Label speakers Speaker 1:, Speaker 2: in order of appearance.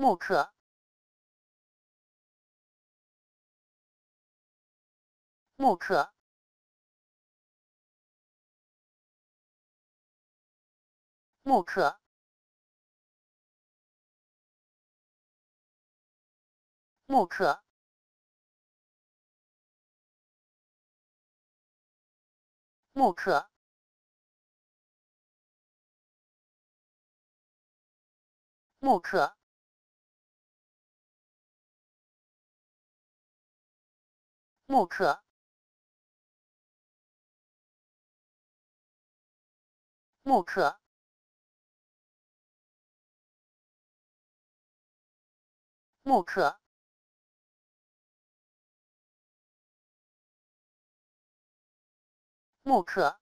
Speaker 1: 木刻，木刻，木刻，木刻，木刻。木刻，木刻，木刻，木刻，木刻。